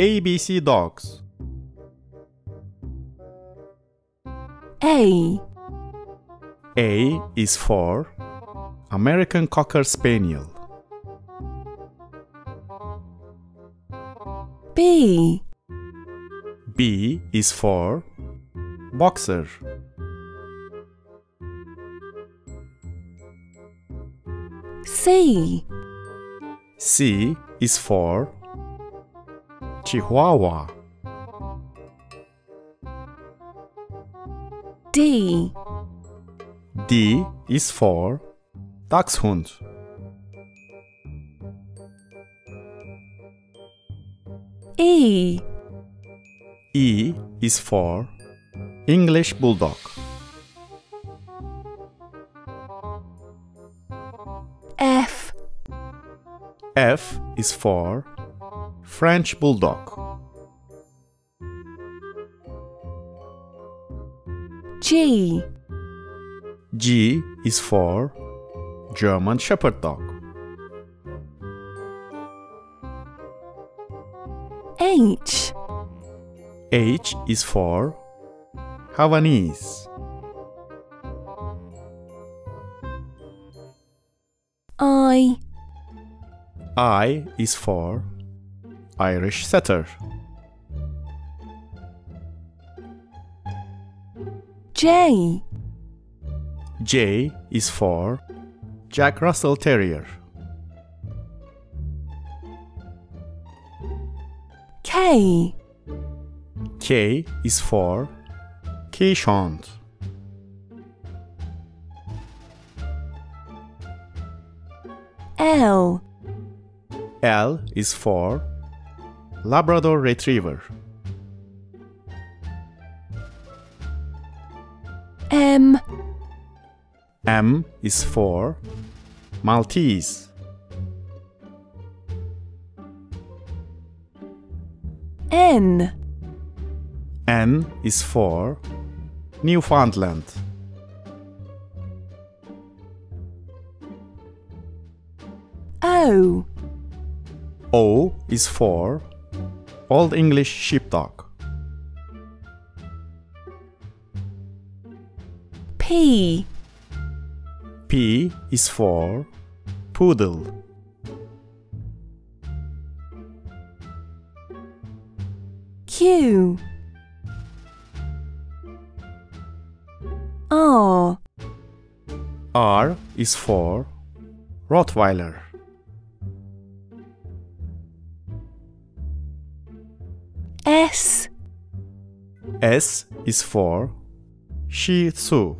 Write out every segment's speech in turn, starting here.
ABC dogs. A A is for American Cocker Spaniel. B B is for Boxer. C C is for Chihuahua. D D is for Dachshund. E E is for English Bulldog. F F is for French Bulldog. G G is for German Shepherd Dog. H H is for Havanese. I I is for Irish Setter. J J is for Jack Russell Terrier. K K is for Keeshond. L L is for Labrador Retriever. M M is for Maltese. N N is for Newfoundland. O O is for Old English Sheepdog. P P is for Poodle. Q R R is for Rottweiler. S is for Shih Tzu.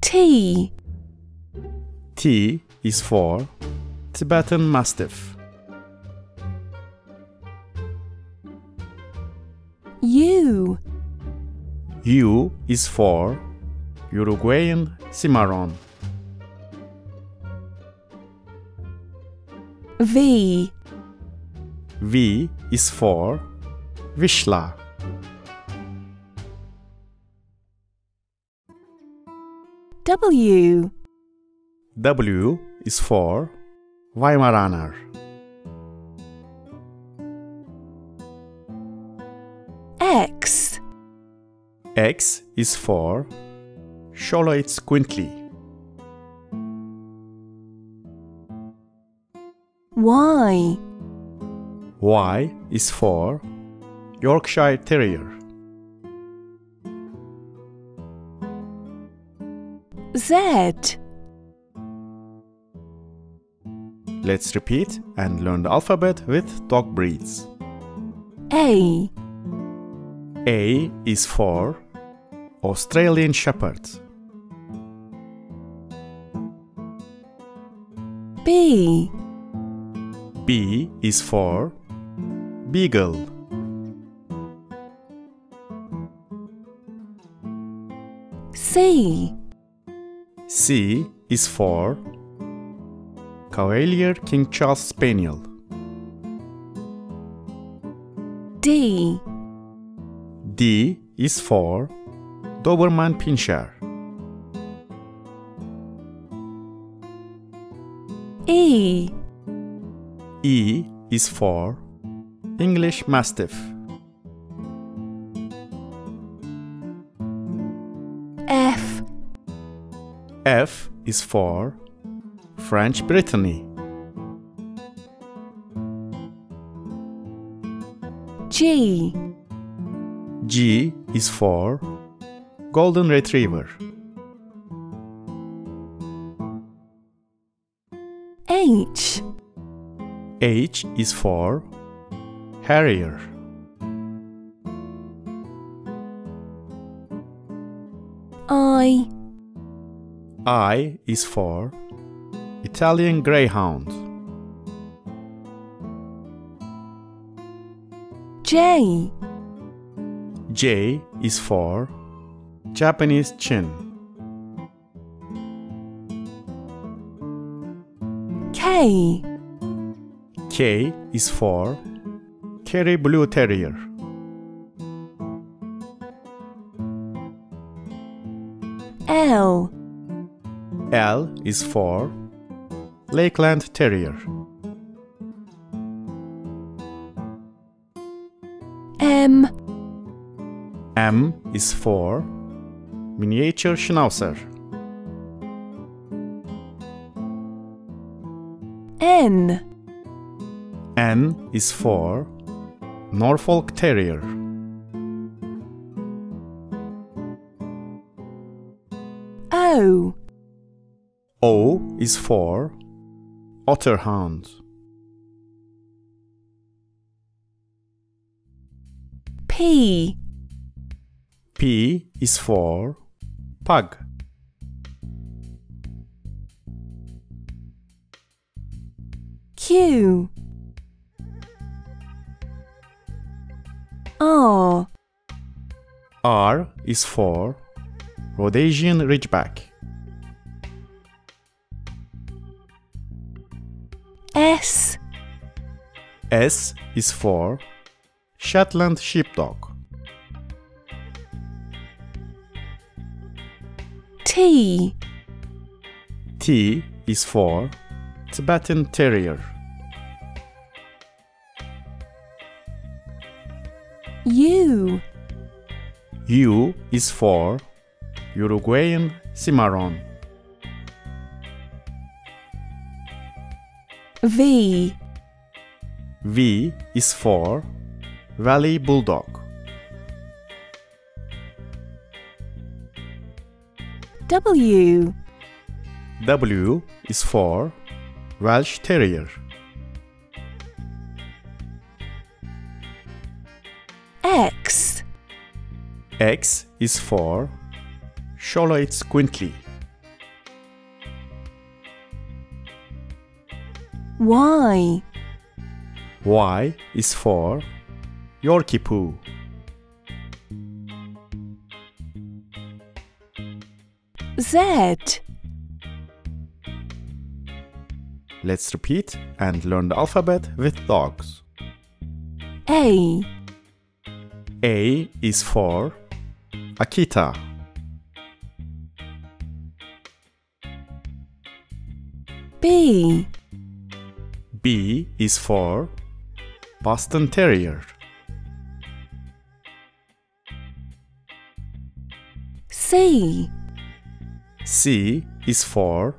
T T is for Tibetan Mastiff. U U is for Uruguayan Cimarron. V V is for Vizsla. W W is for Weimaraner. X X is for Xoloitzcuintli. Y Y is for Yorkshire Terrier. Z Let's repeat and learn the alphabet with dog breeds. A A is for Australian Shepherd. B B is for Beagle. C C is for Cavalier King Charles Spaniel. D D is for Doberman Pinscher. E E is for English Mastiff. F, F is for French Brittany. G, G is for Golden Retriever. H, H is for Harrier. I, I is for Italian Greyhound. J, J is for Japanese Chin. K, K is for Kerry Blue Terrier. L, L is for Lakeland Terrier. M, M is for Miniature Schnauzer. N, N is for Norfolk Terrier. O, O is for Otterhound. P, P is for Pug. Q, R, R is for Rhodesian Ridgeback. S, S is for Shetland Sheepdog. T, T is for Tibetan Terrier. U, U is for Uruguayan Cimarron. V, V is for Valley Bulldog. W, W is for Welsh Terrier. X is for Xoloitzcuintli. Y, Y is for Yorkie Poo. Z, Let's repeat and learn the alphabet with dogs. A, A is for Akita. B, B is for Boston Terrier. C, C is for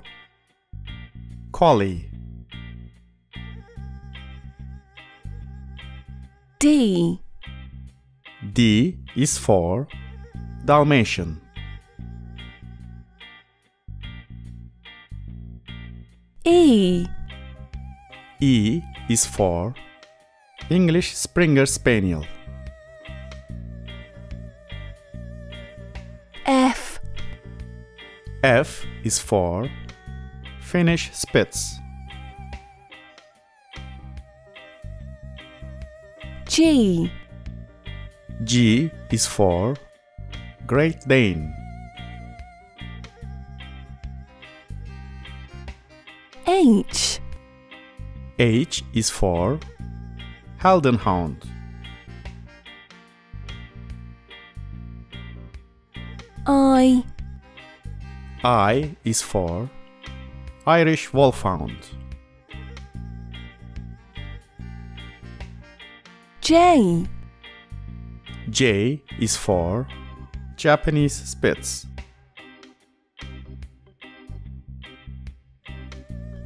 Collie. D, D is for Dalmatian. E, E is for English Springer Spaniel. F, F is for Finnish Spitz. G, G is for Great Dane. H, H is for Halden Hound. I, I is for Irish Wolfhound. J. J is for Japanese Spitz.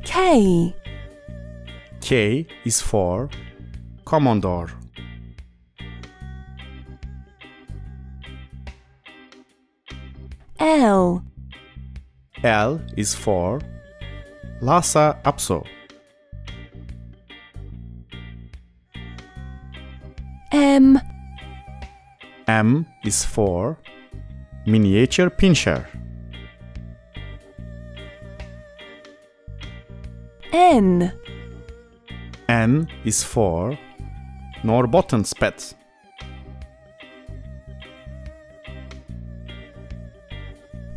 K. K is for Komondor. L. L is for Lhasa Apso. M. M is for Miniature Pinscher. N. N is for Norrbottenspets.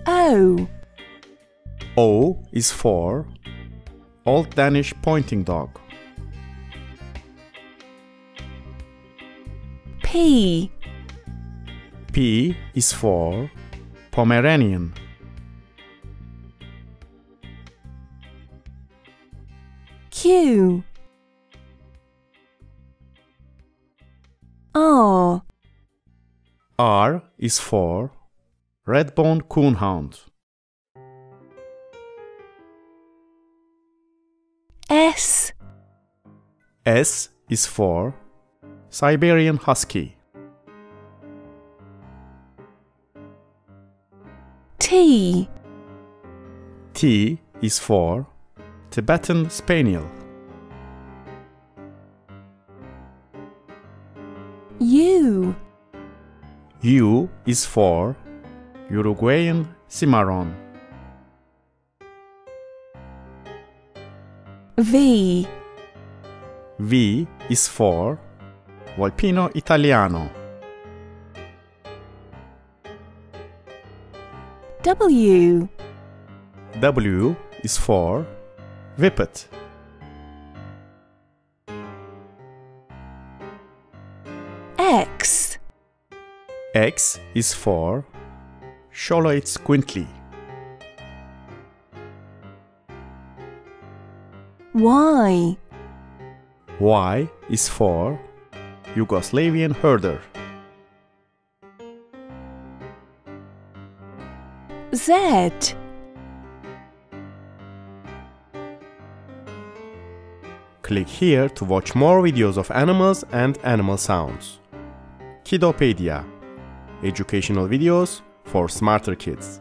O. O is for Old Danish Pointing Dog. P. P is for Pomeranian. Q. R. R is for Redbone Coonhound. S. S is for Siberian Husky. T. T is for Tibetan Spaniel. U. U is for Uruguayan Cimarron. V. V is for Volpino Italiano. W. W is for Whippet. X. X is for Xoloitzcuintli. Y. Y is for Yugoslavian Herder. Z. Click here to watch more videos of animals and animal sounds. Kiddopedia Educational videos for smarter kids.